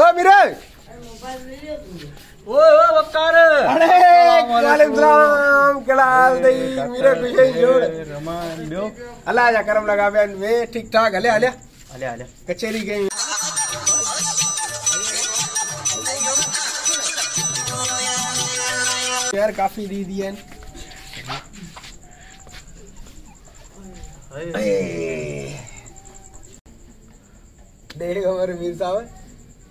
ओ मिराज ओए ओए वकार अरे वालेकुम सलाम कलाल दई मेरे कुछ जोड़। रमान ॿियो अल्लाह जा करम लगा बयान वे ठीक ठाक हले हले। हले हले। कचेरी गई। यार काफ़ी दी दी है। देख हमारे मीर साहब।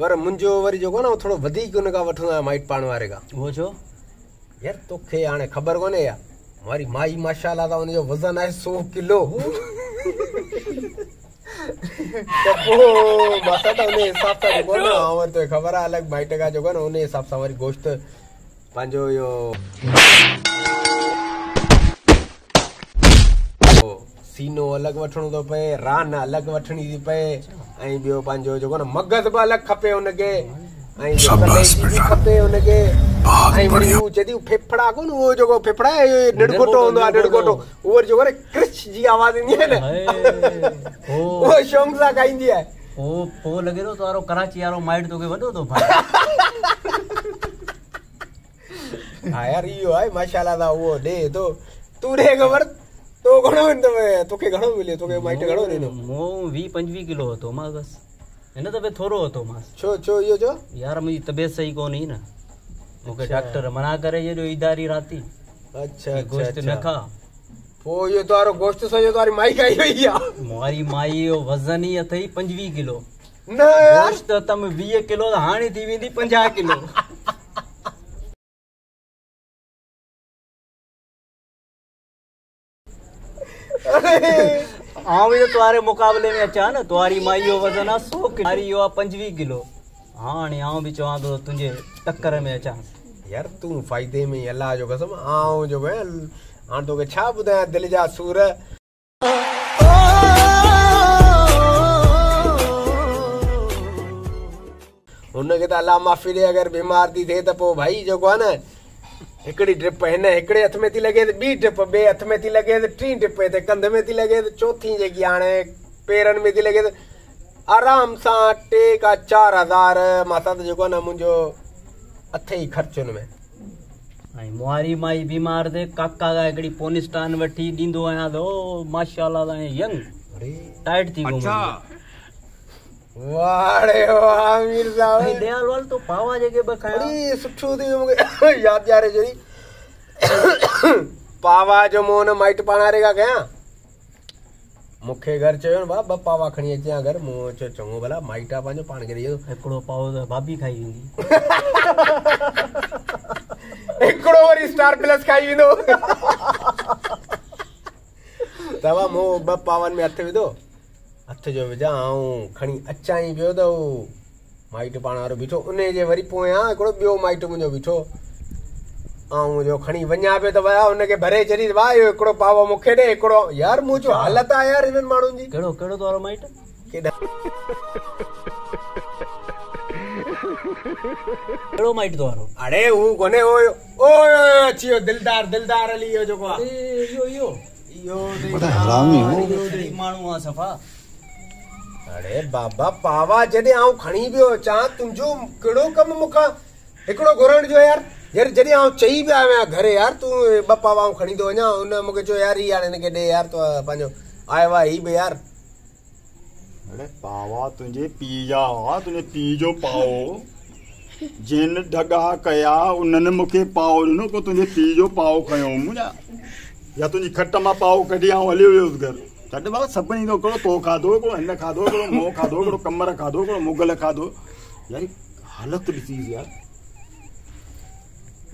पर मुंहिंजो वरी जेको न थोरो वधीक हुन खां वठंदो आहियाँ माइट पाण वारे खां। उहो छो? यार तोखे हाणे ख़बर कोन्हे या हमारी माई माशाल्लाह त हुनजो वज़न आहे सौ किलो। त पोइ माता त हुन हिसाब सां जेको न वरी तोखे ख़बर आहे अलॻि माइट खां जेको न हुन हिसाब सां वरी गोश्त पंहिंजो इहो सीनो अलॻि वठणो थो पए रान अलॻि वठणी थी पए। ऐं ॿियो पंहिंजो जेको न मगज़ बि अलॻि खपे हुनखे ऐं खपे हुनखे ऐं वरी हू चए थी फेफड़ा कोन उहो जेको फेफड़ा निड़गोटो हूंदो आहे निड़गोटो। उहो वरी जेको न क्रिश जी आवाज़ ईंदी आहे न। उहो शौक़ सां गाईंदी आहे। पोइ पोइ लॻे थो तारो कराची वारो माइट तोखे वॾो थो हा यार इहो आहे माशाल्लाह त उहो ॾे थो। तूं ॾे ख़बर? તો ઘણો ને તમે તોકે ઘણો મિલ્યો તોકે માઈટે ઘણો ને મો 20 25 કિલો હતો માં બસ એને તબે થોરો હતો માં છો છો યો જો યાર મારી તબિયત સહી કોની ના ઓકે ડોક્ટર મના કરે છે જો ઈદારી રાતી અચ્છા ગોશ્ત ન ખા ઓ યો તારો ગોશ્ત સહી તારી માઈ ખાઈ ગઈ યાર મારી માઈ યો વજન ઈ થઈ 25 કિલો ના યાર ગોશ્ત તમે 20 કિલો હાણી થી વીંદી 50 કિલો बि त तुम्हारे मुक़ाबले में अचां न तुम्हारी माई जो वज़न सौ किलो जो आहे पंजवीह किलो। हाणे आउं बि चवां थो तुंहिंजे टक्कर में अचां यार, तूं फ़ाइदे में ई अलाह जो कसम, आऊँ जो भई हाणे तोखे छा ॿुधायां दिलि जा सूर त अलाह माफ़ी ॾे अगरि बीमार थी थिए त भाई जेको आहे न हिकिड़ी ड्रिप हिन हिकिड़े हथ में थी लॻे त ॿी ड्रिप ॿिए हथ में थी लॻे त टी ड्रिप हिते कंध में थी लॻे त चोथी जेकी हाणे पेरनि में थी लॻे त आराम सां टे खां चारि हज़ार माता त जेको आहे न मुंहिंजो अथे ई ख़र्चु में। ऐं मुआरी माई बीमार थिए काका खां हिकिड़ी पोनिस्टान वठी ॾींदो आहियाँ त ओ माशाल्लाह यंग टाइट थी आहे। वाड़े वाह मीर साहब दयाल वाल तो पावा जेके ॿ खाया बड़ी सुठो थी मूंखे यादि ॾियारे जहिड़ी पावा जो मूं हुन माइट पाणारे खां कयां मूंखे घर चयो न ॿ पावा खणी अचे घर मूं चयो चङो भला माइट आहे पंहिंजो पाण खे ॾियो हिकिड़ो पाव त भाभी खाई वेंदी हिकिड़ो वरी स्टार प्लस खाई वेंदो तव्हां मूं ॿ पावनि में हथु विधो हथ जो विझां ऐं खणी अचां ई पियो त माइट पाण वारो बीठो उन जे वरी पोयां हिकिड़ो ॿियो माइट मुंहिंजो बीठो। ऐं जो खणी वञा पियो त वया हुनखे भरे छॾी वाह इहो हिकिड़ो पाव मूंखे ॾे हिकिड़ो यार मूं चयो हालत आहे यार हिननि माण्हुनि जी। कहिड़ो कहिड़ो तो वारो माइट? केॾा? कहिड़ो माइट तो वारो अड़े हू कोन्हे ओ ओ अची वियो दिलदार दिलदार अली इहो जेको आहे। अरे इहो इहो। इहो माण्हू आहे सफ़ा। अड़े बाबा, पावा जॾहिं आउं खणी वियो अचां तुंहिंजो कहिड़ो कमु मूंखां हिकिड़ो घुरण जो यार। यार जॾहिं आउं चई पियो आहियाँ घरे, यार तूं ॿ पावा आउं खणी थो वञा। हुन मूंखे चयो, यार ही हाणे हिनखे ॾे यार, तूं पंहिंजो आयो आहे ही बि यार। अरे पावा, तुंहिंजे पीउ जा हुआ तुंहिंजे जो पाओ। जिन ढगा कया, उन्हनि मूंखे पाओ ॾिनो को तुंहिंजे पीउ जो पाओ खयो मुंहिंजा या तुंहिंजी खट माँ पाओ कढी आऊँ हली वियुसि सभिनी जो हिकिड़ो तो खाधो हिकिड़ो हिन खाधो हिकिड़ो मोह खाधो हिकिड़ो कमर खाधो हिकिड़ो मुगल खाधो यार हालत ॾिसी यार।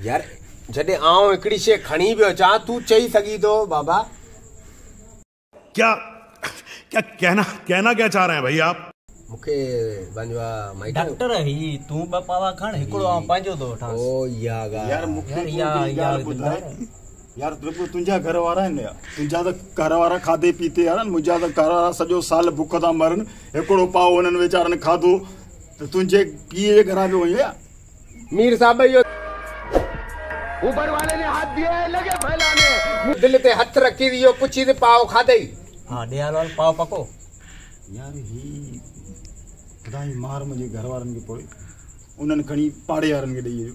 यार जॾहिं आउं हिकिड़ी शइ खणी पियो अचां तूं चई सघी थो बाबा। क्या क्या कहना कहना क्या चाह रहे हैं भाई आप? मूंखे पंहिंजो आहे माइक डॉक्टर ही तूं ॿ पावा खण हिकिड़ो आउं पंहिंजो थो वठां ओ इहा ॻाल्हि यार मूंखे यार, तूं या- या ॿुधाए। यार रुगो तुंहिंजा घर वारा आहिनि यार। तुंहिंजा त घर वारा खाधे पीते यार मुंहिंजा त घर वारा सॼो साल बुख था मरनि हिकिड़ो पाव हुननि वीचारनि खाधो। त तुंहिंजे पीउ जे घरां पियो वञे मीर साहब इहो ऊपर वाले ने हाथ दिया है लगे फैलाने। दिल ते हथ रखी इहो पुछी त पाव खाधई हा ॾियाल वाल पाव पको। यार ही ख़ुदा जी मार मुंहिंजे घर वारनि खे पवे उन्हनि खणी पाड़े वारनि खे ॾेई वियो